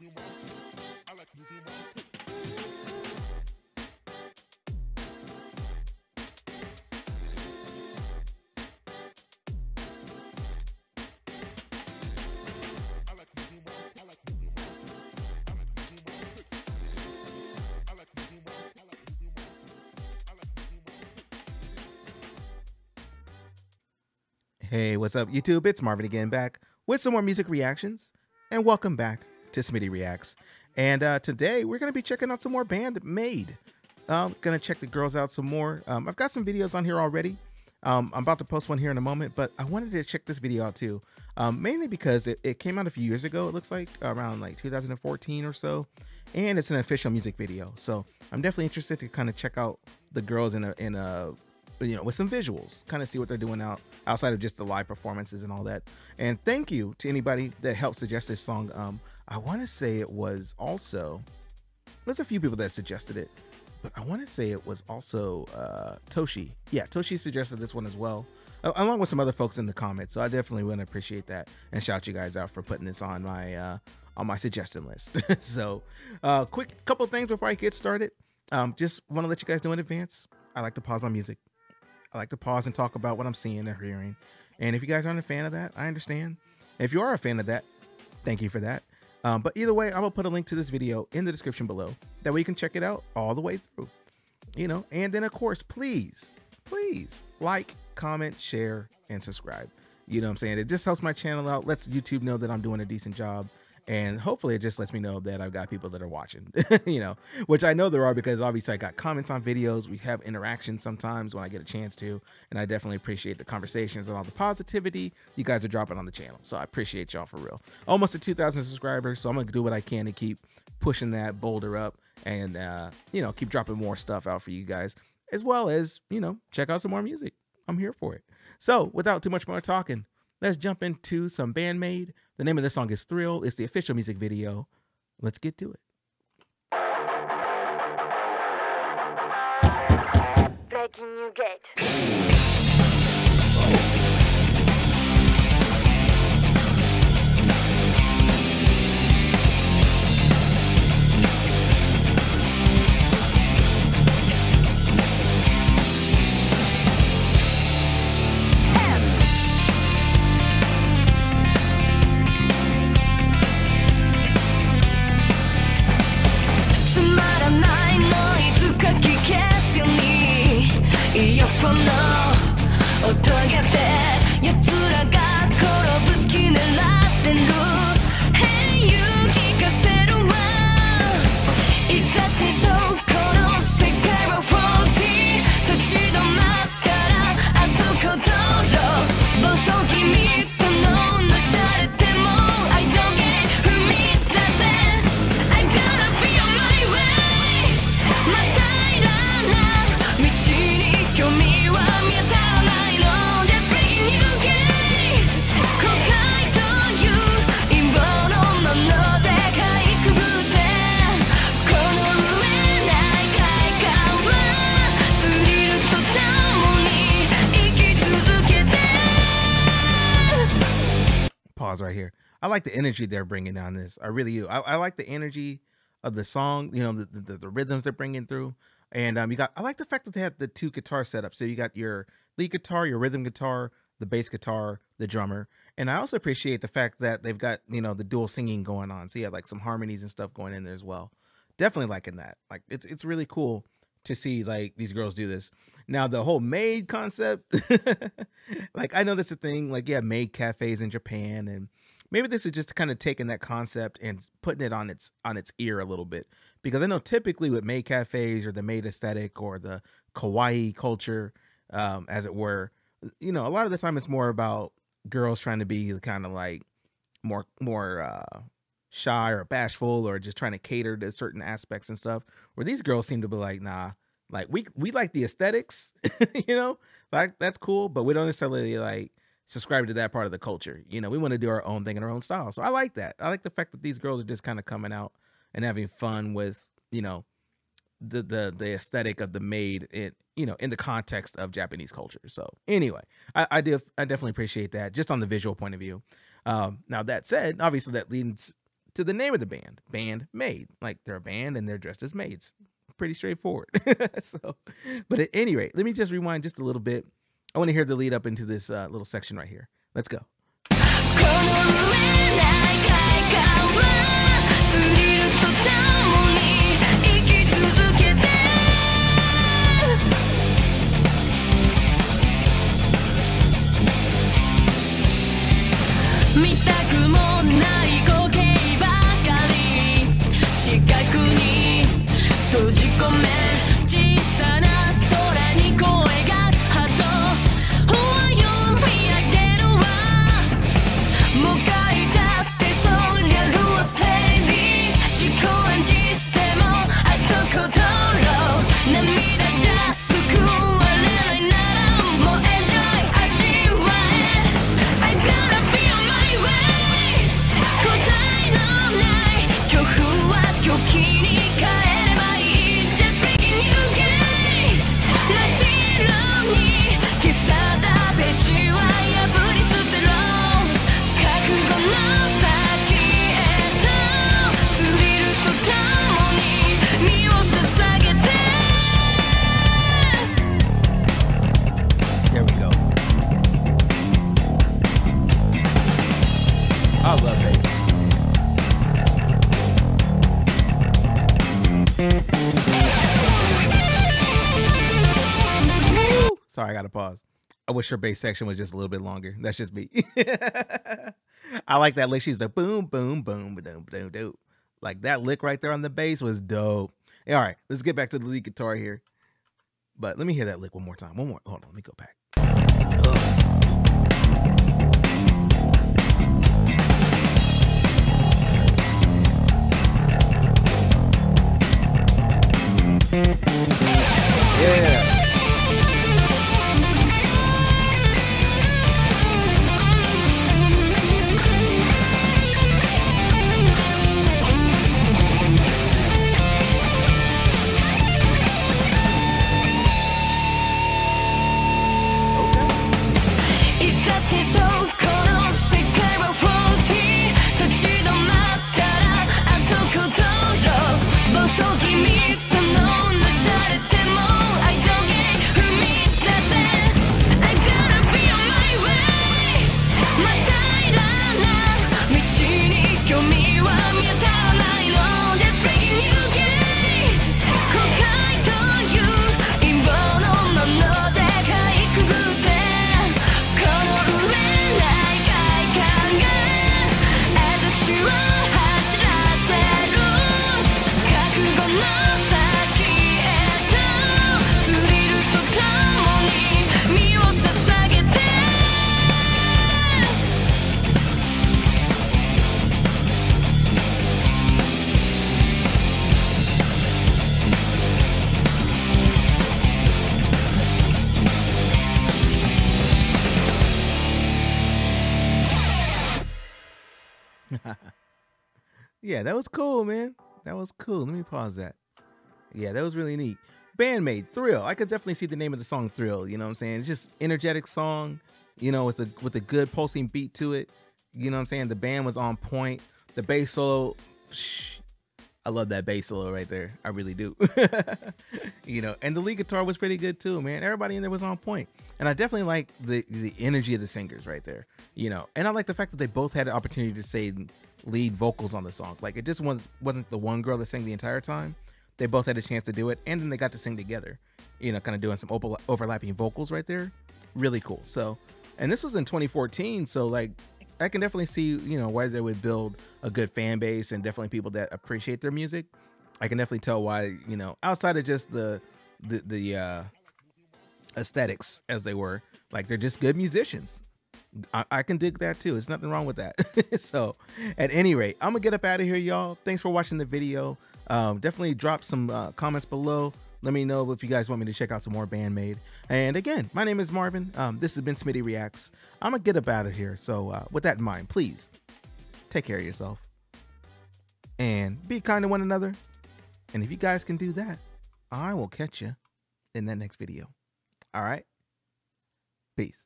moving I like moving Hey, what's up, YouTube? It's Marvin again, back with some more music reactions, and welcome back to Smitty Reacts. And uh, today we're gonna be checking out some more BAND-MAID. Um, gonna check the girls out some more. Um, I've got some videos on here already. Um, I'm about to post one here in a moment, but I wanted to check this video out too, um, mainly because it, it came out a few years ago. It looks like around like 2014 or so, and it's an official music video. So I'm definitely interested to kind of check out the girls in a in a you know, with some visuals, kind of see what they're doing out outside of just the live performances and all that. And thank you to anybody that helped suggest this song. Um, I want to say it was also there's a few people that suggested it, but I want to say it was also uh, Toshi. Yeah, Toshi suggested this one as well, along with some other folks in the comments. So I definitely want to appreciate that and shout you guys out for putting this on my uh, on my suggestion list. so, uh, quick couple things before I get started. Um, just want to let you guys know in advance. I like to pause my music. I like to pause and talk about what I'm seeing and hearing. And if you guys aren't a fan of that, I understand. If you are a fan of that, thank you for that. Um, but either way, I will put a link to this video in the description below. That way you can check it out all the way through. You know, and then of course, please, please like, comment, share, and subscribe. You know what I'm saying? It just helps my channel out, lets YouTube know that I'm doing a decent job. And hopefully it just lets me know that I've got people that are watching, you know, which I know there are because obviously I got comments on videos. We have interactions sometimes when I get a chance to. And I definitely appreciate the conversations and all the positivity you guys are dropping on the channel. So I appreciate y'all for real. Almost at 2,000 subscribers. So I'm to do what I can to keep pushing that boulder up and, uh, you know, keep dropping more stuff out for you guys, as well as, you know, check out some more music. I'm here for it. So without too much more talking, let's jump into some BAND-MAID. The name of the song is Thrill. It's the official music video. Let's get to it. Breaking new gate.「Pause right here. I like the energy they're bringing on this. I really do. I, I like the energy of the song. You know, the, the, the rhythms they're bringing through. And um, you got. I like the fact that they have the two guitar setups. So you got your lead guitar, your rhythm guitar, the bass guitar, the drummer. And I also appreciate the fact that they've got you know the dual singing going on. So you have like some harmonies and stuff going in there as well. Definitely liking that. Like it's it's really cool to see like these girls do this. Now the whole maid concept, like I know that's a thing. Like yeah, maid cafes in Japan, and maybe this is just kind of taking that concept and putting it on its on its ear a little bit. Because I know typically with maid cafes or the maid aesthetic or the kawaii culture, um, as it were, you know, a lot of the time it's more about girls trying to be kind of like more more uh shy or bashful or just trying to cater to certain aspects and stuff where these girls seem to be like nah like we we like the aesthetics you know like that's cool but we don't necessarily like subscribe to that part of the culture you know we want to do our own thing in our own style so i like that i like the fact that these girls are just kind of coming out and having fun with you know the the the aesthetic of the maid in you know in the context of Japanese culture. So anyway, I I do I definitely appreciate that just on the visual point of view. Um, now that said, obviously that leads to the name of the band, Band Maid. Like they're a band and they're dressed as maids. Pretty straightforward. so, but at any rate, let me just rewind just a little bit. I want to hear the lead up into this uh, little section right here. Let's go. romance. Sorry, I got to pause. I wish her bass section was just a little bit longer. That's just me. I like that lick. She's like boom, boom, boom, boom, boom, boom. Like that lick right there on the bass was dope. All right, let's get back to the lead guitar here. But let me hear that lick one more time. One more. Hold on, let me go back. Yeah. run Yeah, that was cool, man. That was cool. Let me pause that. Yeah, that was really neat. BAND-MAID Thrill. I could definitely see the name of the song Thrill. You know what I'm saying? It's just energetic song. You know, with a with a good pulsing beat to it. You know what I'm saying? The band was on point. The bass solo. Shh, I love that bass solo right there. I really do. you know, and the lead guitar was pretty good too, man. Everybody in there was on point. And I definitely like the the energy of the singers right there. You know, and I like the fact that they both had the opportunity to say lead vocals on the song. Like it just wasn't wasn't the one girl that sang the entire time. They both had a chance to do it, and then they got to sing together. You know, kind of doing some over- overlapping vocals right there. Really cool. So, and this was in 2014, so like I can definitely see you know why they would build a good fan base and definitely people that appreciate their music. I can definitely tell why you know outside of just the the the uh, aesthetics as they were, like they're just good musicians. I, I can dig that too. There's nothing wrong with that. so, at any rate, I'm gonna get up out of here, y'all. Thanks for watching the video. Um, definitely drop some uh, comments below. Let me know if you guys want me to check out some more BAND-MAID. And again, my name is Marvin. Um, this has been Smitty Reacts. I'm gonna get up out of here. So, uh, with that in mind, please take care of yourself and be kind to one another. And if you guys can do that, I will catch you in that next video. All right. Peace.